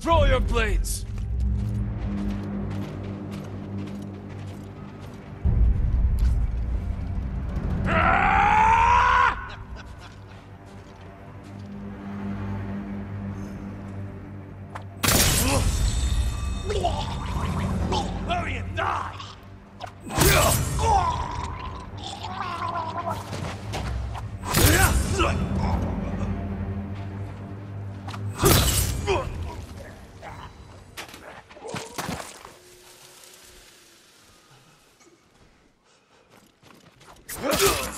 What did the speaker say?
Control your blades! Hurry Ugh!